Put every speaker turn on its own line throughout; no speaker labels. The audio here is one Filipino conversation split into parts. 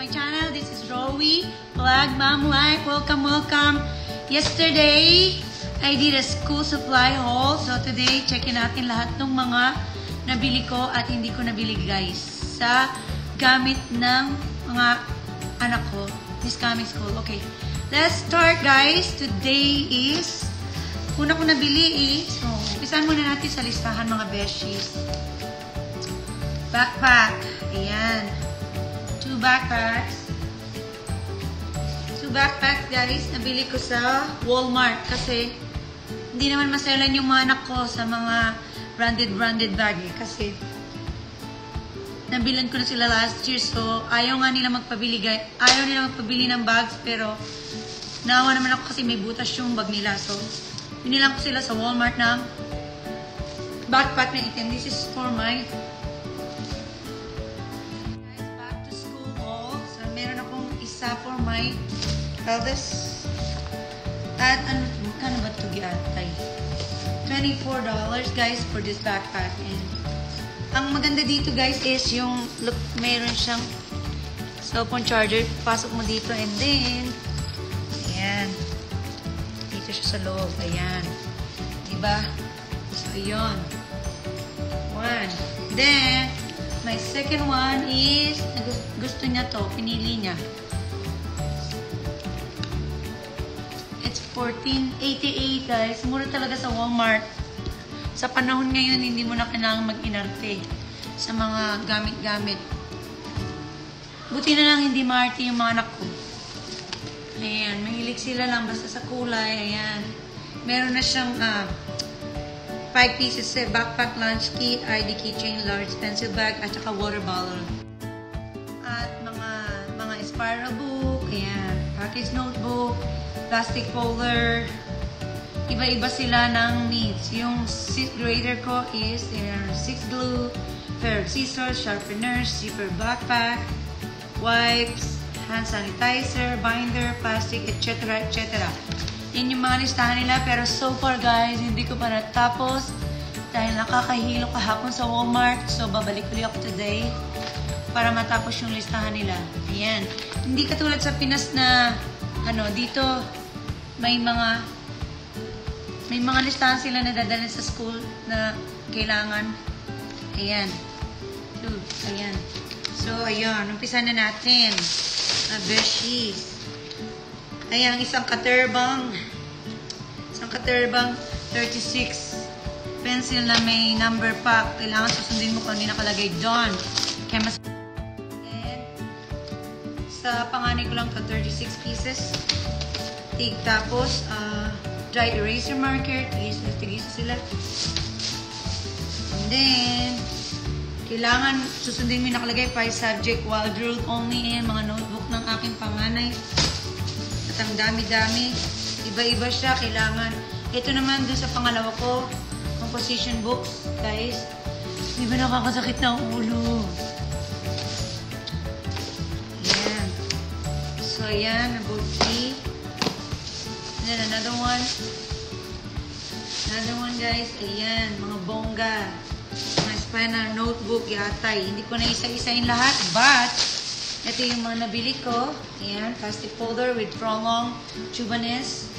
my channel. This is Rowie Vlog Mom Life. Welcome, welcome. Yesterday, I did a school supply haul. So today, checkin natin lahat ng mga nabili ko at hindi ko nabili guys sa gamit ng mga anak ko this coming school. Okay, let's start guys. Today is, una ko nabili is, oh, umpisan muna natin sa listahan mga beshies. Backpack. Ayan. Two backpacks. Two backpacks, guys. Nabili ko sa Walmart kasi hindi naman maselan yung mga anak ko sa mga branded-branded bag eh. Kasi nabilan ko na sila last year so ayaw nga nila magpabili. Ayaw nila magpabili ng bags pero naawa naman ako kasi may butas yung bag nila. So, binilang ko sila sa Walmart ng backpack na itim. This is for my for my eldest. At ano, magkano ba ito giatay? $24 guys for this backpack. And ang maganda dito guys is yung, look, meron siyang cellphone charger. Pasok mo dito and then, ayan. Dito siya sa loob. Ayan. Diba? So, yun. One. Then, my second one is, gusto niya to, pinili niya. 14.88 guys. Mura talaga sa Walmart. Sa panahon ngayon, hindi mo na kailangan mag-inarte sa mga gamit-gamit. Buti na lang hindi maarte yung mga anak ko. Ayan, mahilig sila lang basta sa kulay. Ayan. Meron na siyang uh, 5 pieces set, backpack, lunch kit, ID keychain, large pencil bag, at saka water bottle. At mga mga spiral book, ayan, package notebook, plastic folder, iba-iba sila ng needs. Yung 6th grader ko is there 6 glue, pair of scissors, sharpeners, zipper backpack, wipes, hand sanitizer, binder, plastic, etc. etc. Yan yung mga listahan nila. Pero so far guys, hindi ko pa natapos. Dahil nakakahilo kahapon sa Walmart. So babalik ulit ako today para matapos yung listahan nila. Ayan. Hindi katulad sa Pinas na ano, dito may mga may mga listahan sila na dadalhin sa school na kailangan. Ayan. Two. Ayan. So, ayan. Umpisa na natin. Uh, beshies. Ayan, isang katerbang. Isang katerbang 36 pencil na may number pack. Kailangan susundin mo kung ano nakalagay doon. And, sa panganay ko lang to 36 pieces. Tig tapos, uh, dry eraser marker. Tigisa, tigisa sila. And then, kailangan susundin mo yung nakalagay 5 subject while drilled only and mga notebook ng aking panganay ang dami-dami. Iba-iba siya. Kailangan. Ito naman doon sa pangalawa ko, composition books, guys. Di ba nakakasakit na ang ulo? Ayan. So, ayan. About three. Then another one. Another one, guys. Ayan. Mga bongga. Mga spinal notebook, yatay. Hindi ko na isa-isain lahat, but ito yung mga nabili ko. Ayan, plastic folder with prolong tubanes.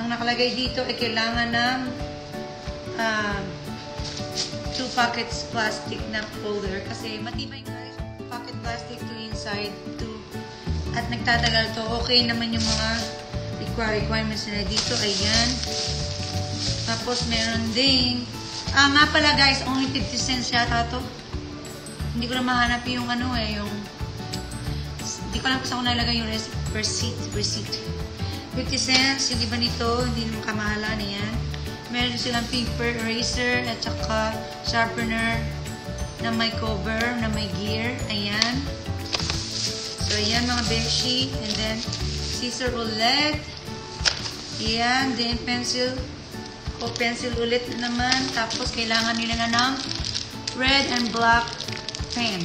Ang nakalagay dito ay kailangan ng uh, two pockets plastic na folder kasi matibay guys. Pocket plastic to inside to at nagtatagal to. Okay naman yung mga requirements nila dito. Ayan. Tapos meron ding ah nga pala guys, only 50 cents yata to. Hindi ko na mahanap yung ano eh, yung hindi ko alam kung saan ko nalagay yung receipt. receipt. 50 cents. Yung iba nito, hindi naman kamahalan. Ayan. Meron silang paper eraser at saka sharpener na may cover, na may gear. Ayan. So, ayan mga beshi. And then, scissor ulit. Ayan. Then, pencil. O, pencil ulit na naman. Tapos, kailangan nila na ng red and black pen.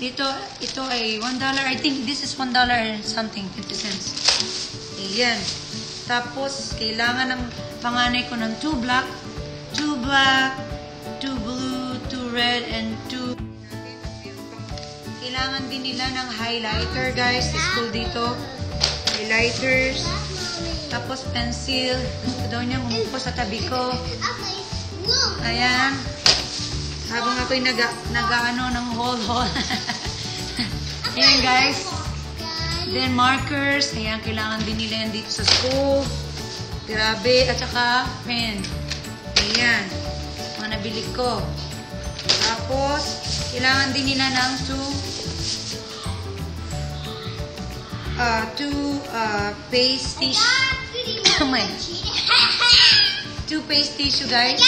Dito, ito ay $1. I think this is $1 and something, 50 cents. Ayan. Tapos, kailangan ng panganay ko ng 2 black, 2 black, 2 blue, 2 red, and 2... Kailangan din nila ng highlighter, guys, school dito. Highlighters. Tapos pencil. Gusto daw niya umupo sa tabi ko. Ayan. Habang ako'y naga, naga-ano ng hole-hole. Ayan, guys. Then, markers. Ayan, kailangan din nila yan dito sa school. Grabe. At saka, pen. Ayan. Mga nabili ko. Tapos, kailangan din nila ng two uh, two uh, paste tissue. Oh my. Two paste tissue, guys.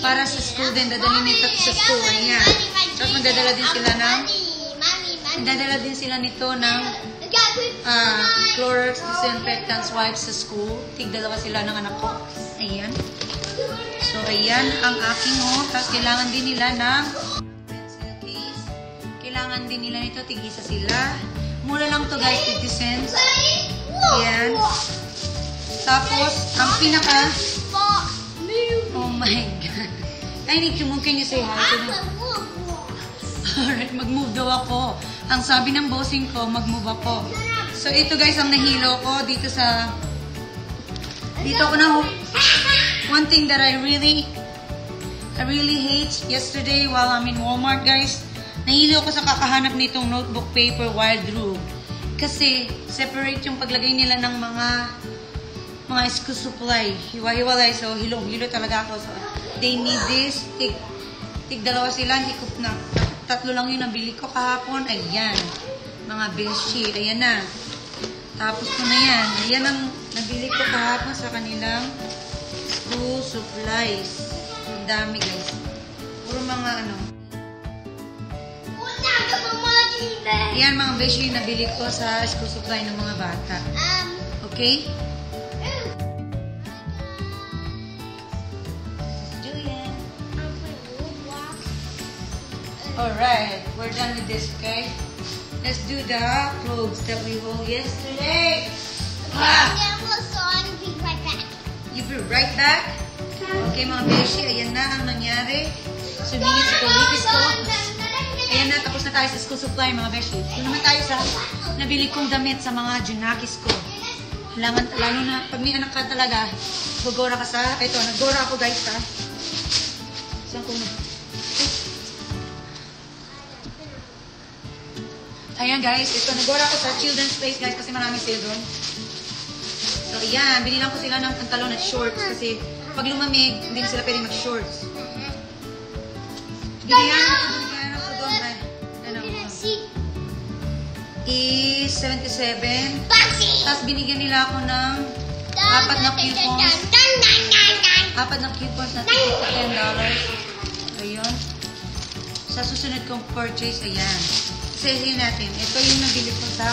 Para sa din. Dadalhin nito sa school. Ayan. Tapos magdadala din sila ng Magdadala din sila nito ng uh, Clorox disinfectants wipes sa school. Tigdalawa sila ng anak ko. Ayan. So, ayan ang aking oh. Tapos, kailangan din nila ng. Kailangan din nila nito. Tigisa sila. Mura lang to guys. 50 cents. Ayan. Tapos, ang pinaka... Oh my God. To move. Can you say hi to them? Alright, mag-move daw ako. Ang sabi ng bossing ko, mag-move ako. So, ito guys, ang nahilo ko dito sa... Dito ako na... One thing that I really... I really hate yesterday while I'm in Walmart, guys. Nahilo ko sa kakahanap nitong notebook paper wild rule. Kasi, separate yung paglagay nila ng mga mga school supply. Hiwa-hiwalay. So, hilong-hilo talaga ako. So, they need this. Tig, tig dalawa sila. Hikup na. Tatlo lang yung nabili ko kahapon. Ayan. Mga bedsheet. Ayan na. Tapos ko na yan. Ayan ang nabili ko kahapon sa kanilang school supplies. Ang dami guys. Puro mga ano. Ayan mga bedsheet na nabili ko sa school supply ng mga bata. Okay? Alright, we're done with this, okay? Let's do the clothes that we wore yesterday. Ah, you be right back. Okay, mga beshi, ayan na ang nangyari. Sumingit sa kulitis ko. Ayan na, tapos na tayo sa school supply, mga beshi. Doon naman tayo sa nabili kong damit sa mga junakis ko. Kailangan, lalo na, pag may anak ka talaga, gugora ka sa, ito, naggora ako guys ha. Saan ko na? Ayan guys, ito, nagora ko sa children's place guys kasi marami sale doon. So ayan, binilang ko sila ng pantalon at shorts kasi pag lumamig, hindi na sila pwede mag-shorts. Binilang ko, binilang ko doon ay, ano, is 77. Tapos binigyan nila ako ng apat na coupons. Apat na coupons na ticket sa $10. Ayun. Sa susunod kong purchase, ayan. Sayin natin, ito yung nabili ko sa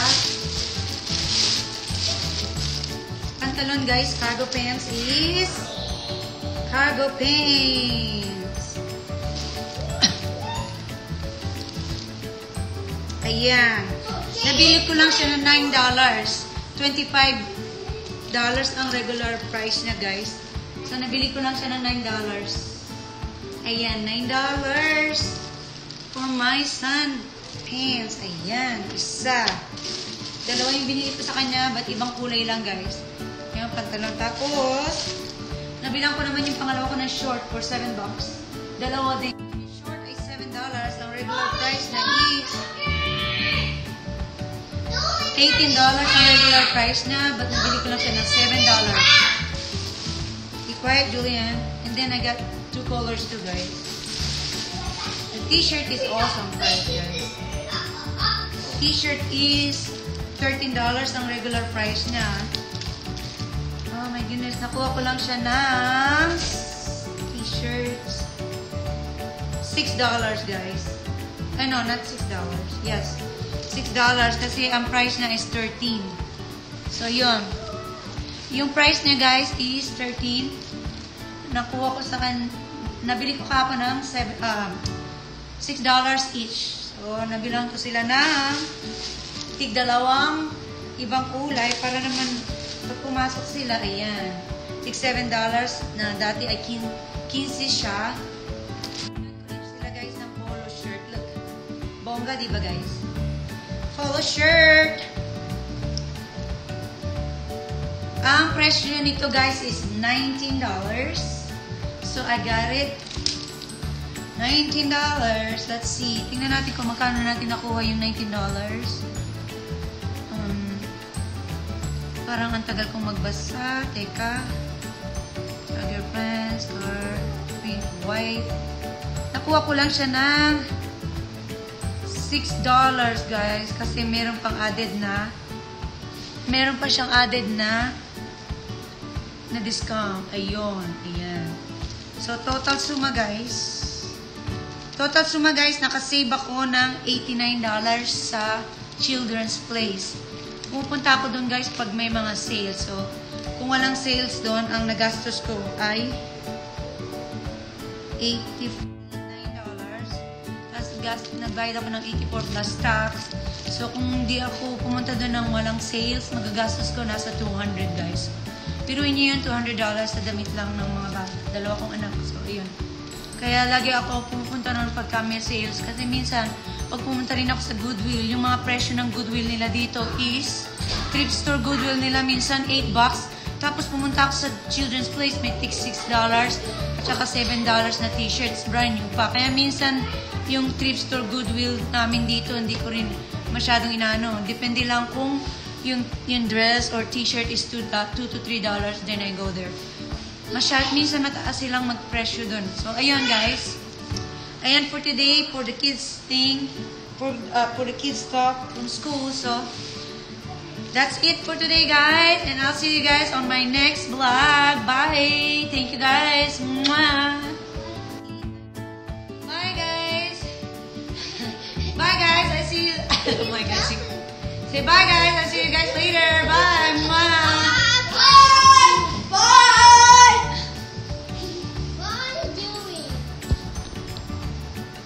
pantalon guys, cargo pants is cargo pants. Ayan. Nabili ko lang siya ng $9. $25 ang regular price niya guys. So, nabili ko lang siya ng $9. Ayan, $9 for my son pants. Ayan, isa. Dalawa yung binili ko sa kanya, but ibang kulay lang, guys. Yung pantalon. Tapos, nabilang ko naman yung pangalawa ko na short for 7 bucks. Dalawa din. Yung short ay 7 dollars. Ang regular price na is 18 dollars ang regular price na, but nabili ko lang siya ng 7 dollars. Be quiet, Julian. And then I got two colors too, guys. The t-shirt is awesome price, guys. T-shirt is $13 ang regular price niya. Oh my goodness, nakuha ko lang siya ng t-shirts. $6 guys. Ay no, not $6. Yes. $6 kasi ang price niya is 13 So, yun. Yung price niya guys is 13 Nakuha ko sa kan... Nabili ko kapon ng seven, um, $6 each. So, nabilang ko sila ng tig dalawang ibang kulay para naman pag pumasok sila, ayan. Tig $7 na dati ay 15 siya. Nag-crunch sila guys ng polo shirt. Look. Bongga, di ba guys? polo shirt. Ang presyo nito guys is $19. So I got it. $19. Let's see. Tingnan natin kung magkano natin nakuha yung $19. Um, parang ang tagal kong magbasa. Teka. Tag your friends, car, print, white. Nakuha ko lang siya ng $6 guys. Kasi meron pang added na meron pa siyang added na na discount. Ayun. Ayan. So, total suma guys. Total suma guys, nakasave ako ng $89 sa Children's Place. Pupunta ako doon guys pag may mga sales. So, kung walang sales doon, ang nagastos ko ay $89. Tapos gas, nagbayad ako ng 84 plus tax. So, kung hindi ako pumunta doon ng walang sales, magagastos ko nasa 200 guys. Pero niyo yun, $200 sa damit lang ng mga bata. Dalawa kong anak. So, yun. Kaya lagi ako pupunta noon pagka may sales. Kasi minsan, pag pumunta rin ako sa Goodwill, yung mga presyo ng Goodwill nila dito is, thrift store Goodwill nila minsan 8 bucks. Tapos pumunta ako sa Children's Place, may tig $6 at saka $7 na t-shirts, brand new pa. Kaya minsan, yung thrift store Goodwill namin dito, hindi ko rin masyadong inaano. Depende lang kung yung, yung dress or t-shirt is 2, to 3 dollars, then I go there. Masyad, minsan mataas silang mag-presyo dun. So, ayun guys. Ayan for today, for the kids thing, for, uh, for the kids talk from school. So, that's it for today guys. And I'll see you guys on my next vlog. Bye! Thank you guys. Mwah! Bye guys! Bye guys, I see you. oh my gosh. Say bye guys, I see you guys later. Bye. Mwah.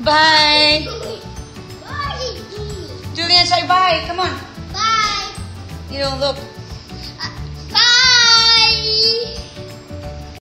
Bye. You?
Julian, say bye. Come on.
Bye!
You don't look.